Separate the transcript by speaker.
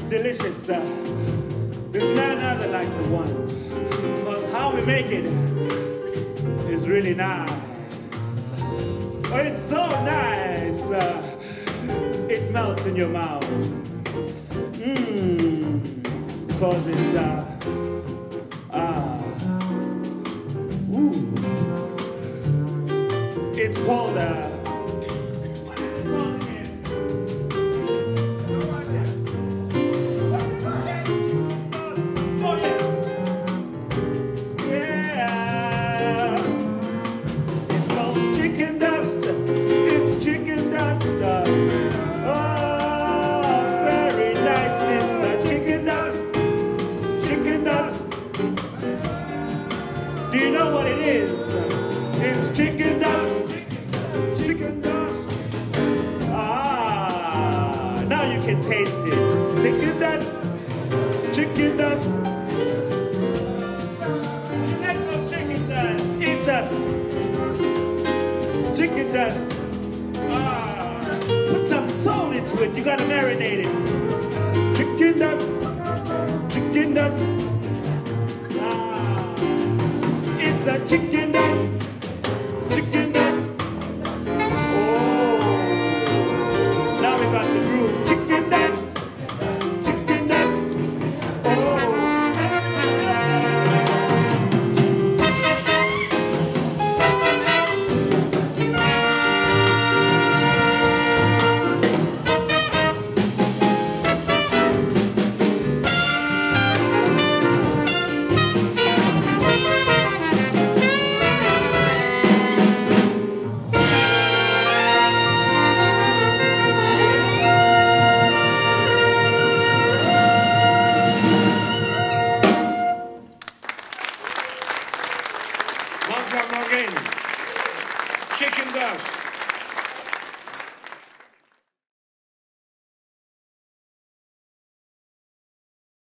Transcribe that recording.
Speaker 1: Delicious. Uh, there's none other like the one. Because how we make it is really nice. Oh, it's so nice. Uh, it melts in your mouth. Mmm. Because it's, uh, ah. Ooh. It's called, uh, now you can taste it. Chicken dust. Chicken dust. Chicken. It's a chicken dust. Ah, put some salt into it. You gotta marinate it.